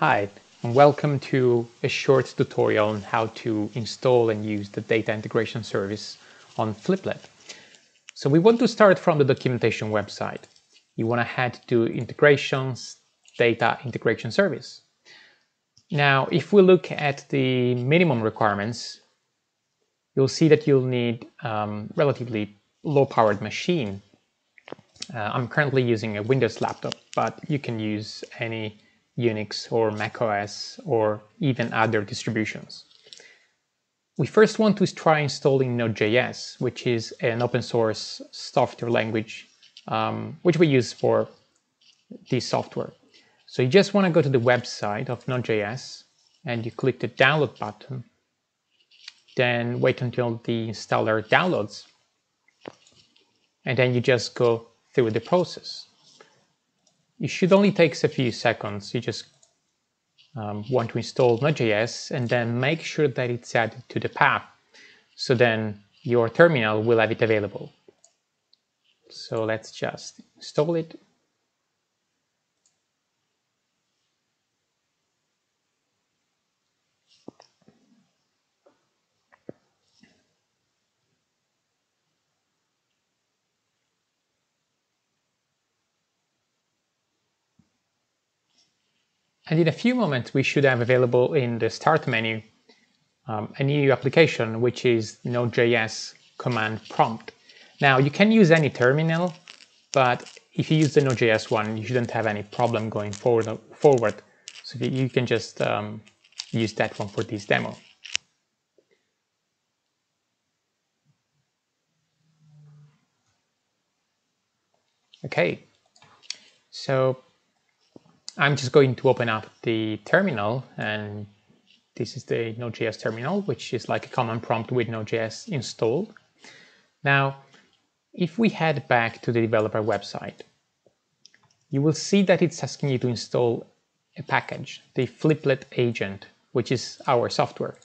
Hi, and welcome to a short tutorial on how to install and use the data integration service on Fliplet. So we want to start from the documentation website. You want to head to integrations, data integration service. Now, if we look at the minimum requirements, you'll see that you'll need um, relatively low-powered machine. Uh, I'm currently using a Windows laptop, but you can use any Unix or macOS or even other distributions. We first want to try installing Node.js, which is an open source software language um, which we use for this software. So you just want to go to the website of Node.js and you click the download button. Then wait until the installer downloads. And then you just go through the process. It should only take a few seconds. You just um, want to install Node.js and then make sure that it's added to the path. So then your terminal will have it available. So let's just install it And in a few moments, we should have available in the Start menu um, a new application, which is Node.js command prompt. Now, you can use any terminal, but if you use the Node.js one, you shouldn't have any problem going forward. forward. So you can just um, use that one for this demo. Okay, so I'm just going to open up the terminal and this is the Node.js terminal, which is like a command prompt with Node.js installed. Now, if we head back to the developer website, you will see that it's asking you to install a package, the Fliplet agent, which is our software.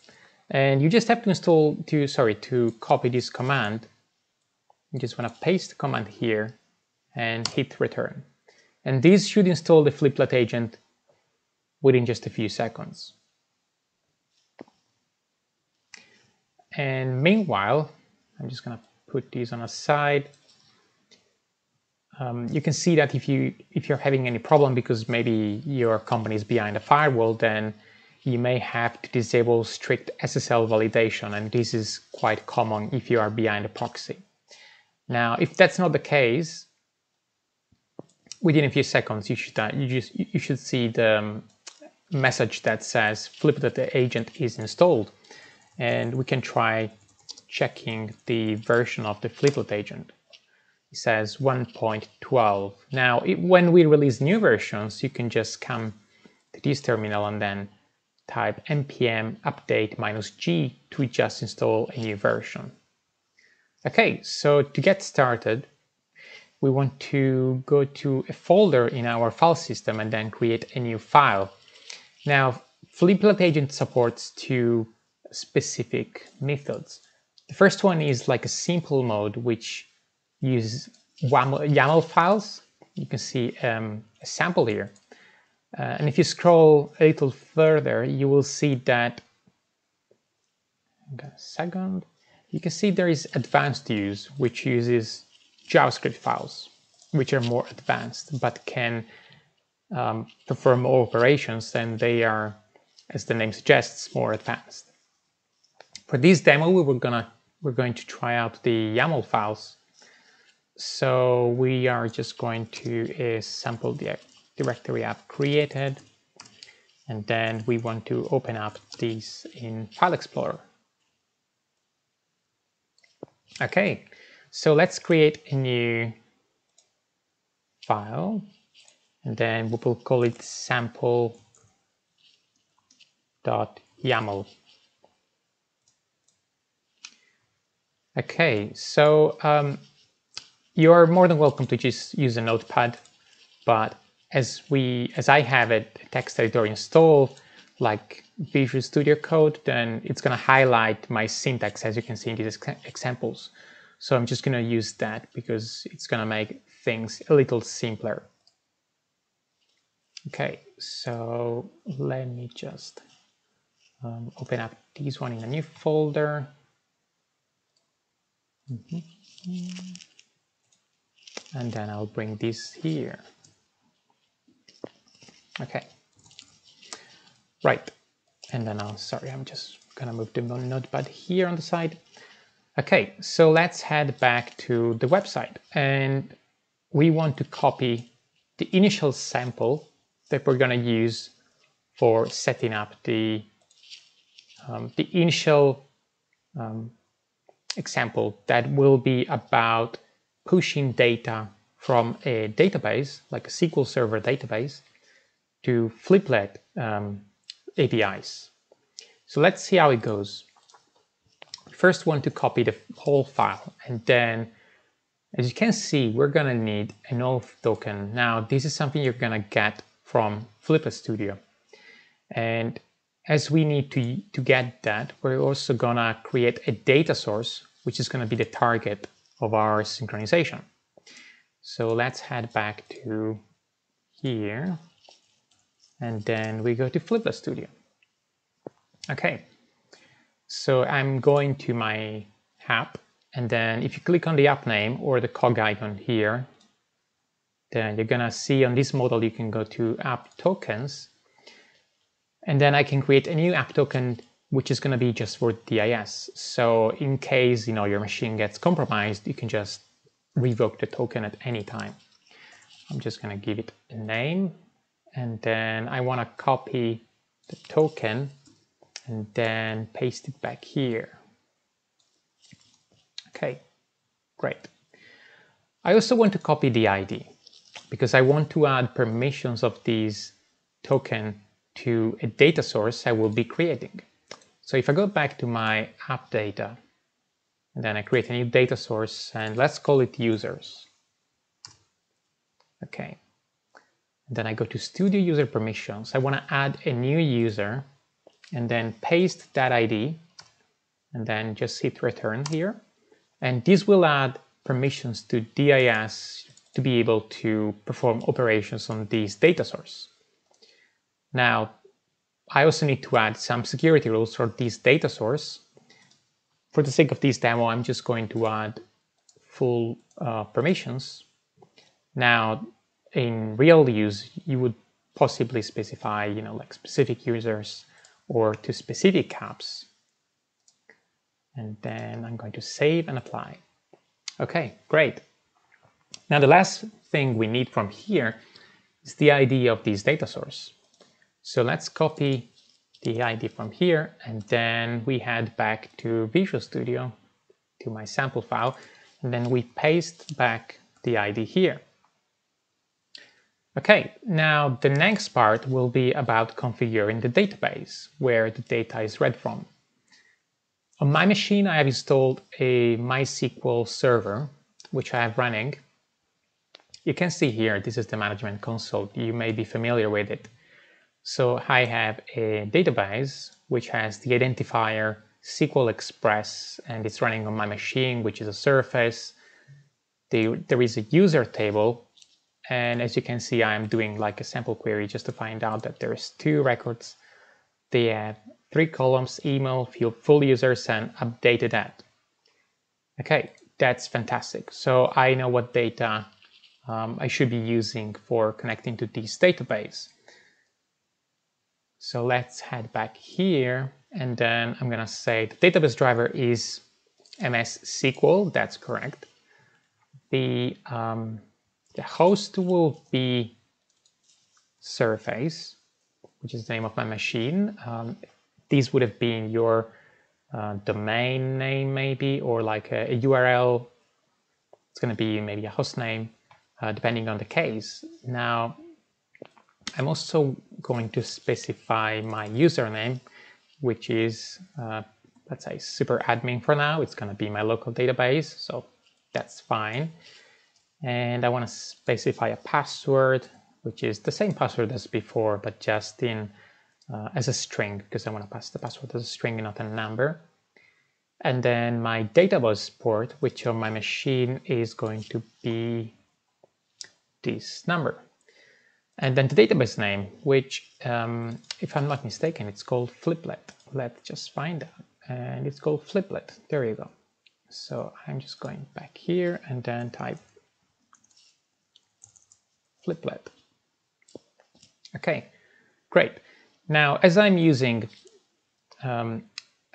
And you just have to install to, sorry, to copy this command. You just want to paste the command here and hit return. And this should install the Fliplet agent within just a few seconds. And meanwhile, I'm just going to put these on a side. Um, you can see that if you if you're having any problem because maybe your company is behind a firewall, then you may have to disable strict SSL validation, and this is quite common if you are behind a proxy. Now, if that's not the case, within a few seconds, you should uh, you just you should see the um, message that says Fliplet agent is installed, and we can try checking the version of the Fliplet agent. It says 1.12. Now, it, when we release new versions, you can just come to this terminal and then type npm update minus g to just install a new version. Okay, so to get started, we want to go to a folder in our file system and then create a new file. Now, Fliplet Agent supports two specific methods. The first one is like a simple mode, which uses YAML files. You can see um, a sample here. Uh, and if you scroll a little further, you will see that, second, you can see there is advanced use, which uses JavaScript files, which are more advanced but can um, perform more operations and they are, as the name suggests, more advanced. For this demo, we were gonna we're going to try out the YAML files. So we are just going to a sample the directory app created, and then we want to open up these in File Explorer. Okay, so let's create a new file and then we will call it sample.yaml. Okay, so um, you are more than welcome to just use a notepad, but as we, as I have a text editor installed, like Visual Studio Code, then it's going to highlight my syntax, as you can see in these examples. So I'm just going to use that because it's going to make things a little simpler. Okay, so let me just um, open up this one in a new folder. Mm -hmm. And then I'll bring this here. Okay. Right. And then I'll, sorry, I'm just gonna move the notepad here on the side. Okay, so let's head back to the website and we want to copy the initial sample that we're gonna use for setting up the, um, the initial um, example that will be about pushing data from a database, like a SQL Server database, to Fliplet um, APIs. So let's see how it goes. First want to copy the whole file and then as you can see we're gonna need an auth token. Now this is something you're gonna get from Fliplet Studio and as we need to, to get that we're also gonna create a data source which is gonna be the target of our synchronization. So let's head back to here and then we go to Fliplet Studio. Okay, so I'm going to my app and then if you click on the app name or the cog icon here, then you're gonna see on this model you can go to app tokens and then I can create a new app token which is gonna be just for DIS. So in case you know your machine gets compromised, you can just revoke the token at any time. I'm just gonna give it a name and then I wanna copy the token and then paste it back here. Okay, great. I also want to copy the ID because I want to add permissions of this token to a data source I will be creating. So if I go back to my app data, and then I create a new data source and let's call it users. Okay. And then I go to studio user permissions. I want to add a new user and then paste that ID and then just hit return here. And this will add permissions to DIS to be able to perform operations on this data source. Now, I also need to add some security rules for this data source. For the sake of this demo, I'm just going to add full uh, permissions. Now, in real use, you would possibly specify, you know, like specific users or to specific apps. And then I'm going to save and apply. Okay, great. Now the last thing we need from here is the ID of this data source. So let's copy the ID from here and then we head back to Visual Studio to my sample file and then we paste back the ID here. Okay, now the next part will be about configuring the database where the data is read from. On my machine, I have installed a MySQL server, which I have running. You can see here, this is the management console. You may be familiar with it. So I have a database which has the identifier SQL Express and it's running on my machine, which is a surface. there is a user table and as you can see, I'm doing like a sample query just to find out that there's two records. They have three columns, email, full users and updated at. Okay, that's fantastic. So I know what data um, I should be using for connecting to this database. So let's head back here and then I'm gonna say the database driver is MS SQL, that's correct. The, um, the host will be Surface, which is the name of my machine. Um, these would have been your uh, domain name maybe, or like a, a URL. It's gonna be maybe a host name, uh, depending on the case. Now, I'm also going to specify my username, which is, uh, let's say, super admin for now. It's going to be my local database, so that's fine. And I want to specify a password, which is the same password as before, but just in uh, as a string, because I want to pass the password as a string not a number. And then my database port, which on my machine is going to be this number. And then the database name, which, um, if I'm not mistaken, it's called Fliplet. Let's just find out. And it's called Fliplet. There you go. So I'm just going back here and then type Fliplet. Okay, great. Now, as I'm using um,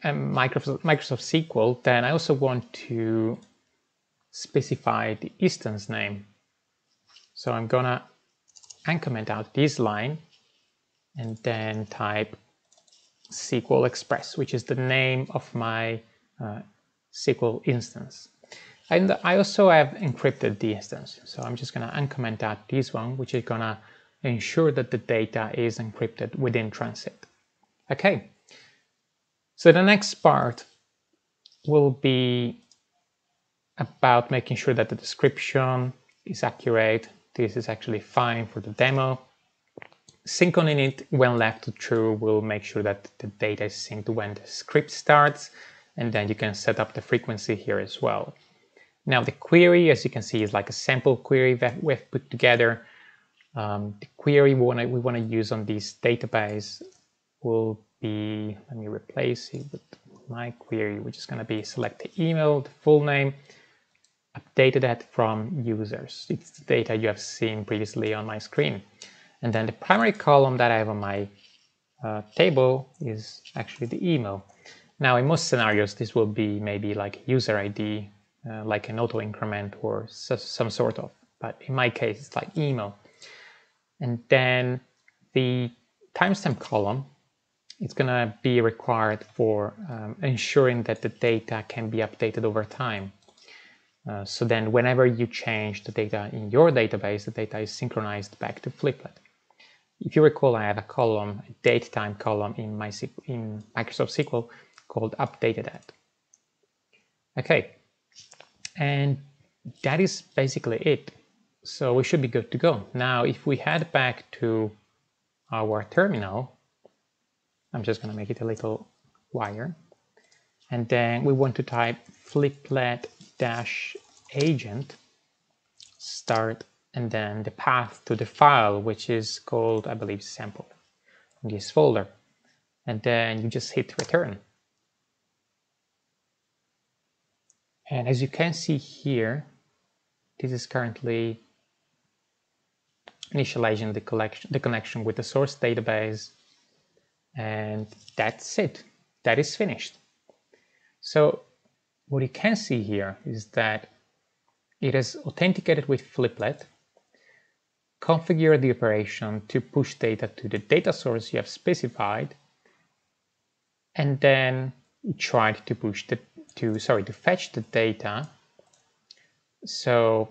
Microsoft, Microsoft SQL, then I also want to specify the instance name. So I'm gonna uncomment out this line and then type SQL Express, which is the name of my uh, SQL instance. And I also have encrypted the instance. So I'm just gonna uncomment out this one, which is gonna ensure that the data is encrypted within transit. Okay, so the next part will be about making sure that the description is accurate. This is actually fine for the demo. Synching it when left to true will make sure that the data is synced when the script starts, and then you can set up the frequency here as well. Now the query, as you can see, is like a sample query that we've put together. Um, the query we want to we want to use on this database will be, let me replace it with my query, which is going to be select the email, the full name, updated that from users. It's the data you have seen previously on my screen. And then the primary column that I have on my uh, table is actually the email. Now, in most scenarios, this will be maybe like user ID, uh, like an auto increment or some sort of, but in my case, it's like email. And then the timestamp column, it's going to be required for um, ensuring that the data can be updated over time. Uh, so then whenever you change the data in your database, the data is synchronized back to Fliplet. If you recall, I have a column, a date time column in, my, in Microsoft SQL called updated at. Okay, and that is basically it. So we should be good to go. Now, if we head back to our terminal, I'm just going to make it a little wider. And then we want to type fliplet dash agent start and then the path to the file which is called I believe sample in this folder and then you just hit return and as you can see here this is currently initializing the collection the connection with the source database and that's it. That is finished. So what you can see here is that it is authenticated with Fliplet, configure the operation to push data to the data source you have specified, and then it tried to push the to sorry to fetch the data. So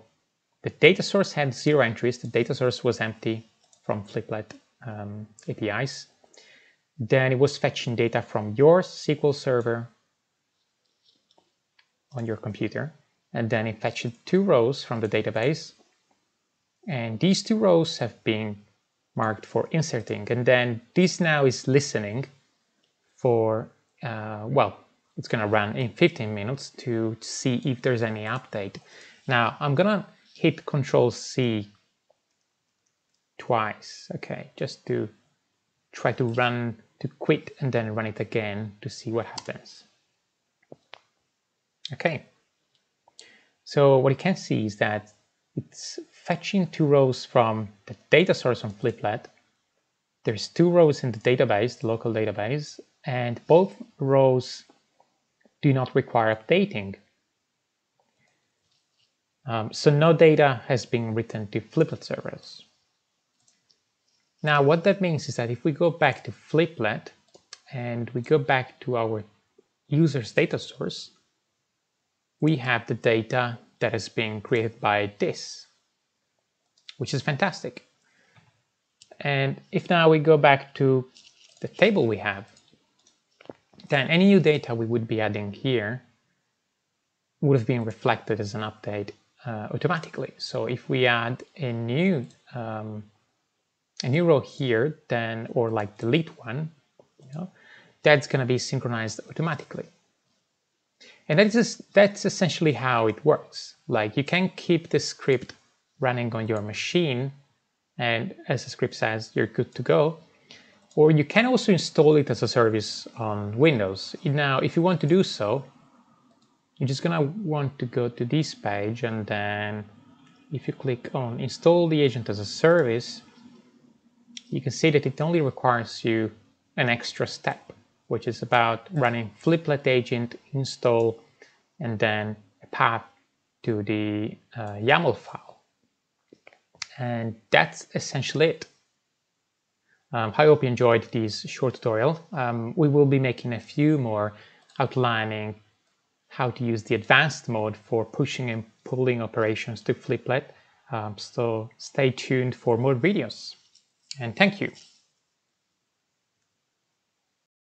the data source had zero entries. The data source was empty from Fliplet um, APIs. Then it was fetching data from your SQL server on your computer and then it fetched two rows from the database and these two rows have been marked for inserting and then this now is listening for uh, well it's gonna run in 15 minutes to see if there's any update. Now I'm gonna hit control C twice okay just to try to run to quit and then run it again to see what happens. Okay, so what you can see is that it's fetching two rows from the data source on Fliplet. There's two rows in the database, the local database, and both rows do not require updating. Um, so no data has been written to Fliplet servers. Now what that means is that if we go back to Fliplet and we go back to our user's data source, we have the data that is being created by this, which is fantastic. And if now we go back to the table we have, then any new data we would be adding here would have been reflected as an update uh, automatically. So if we add a new um, a new row here, then or like delete one, you know, that's going to be synchronized automatically. And that is, that's essentially how it works. Like you can keep the script running on your machine and as the script says, you're good to go. Or you can also install it as a service on Windows. Now, if you want to do so, you're just gonna want to go to this page and then if you click on install the agent as a service, you can see that it only requires you an extra step, which is about running Fliplet agent install and then a path to the uh, YAML file. And that's essentially it. Um, I hope you enjoyed this short tutorial. Um, we will be making a few more outlining how to use the advanced mode for pushing and pulling operations to Fliplet. Um, so stay tuned for more videos and thank you.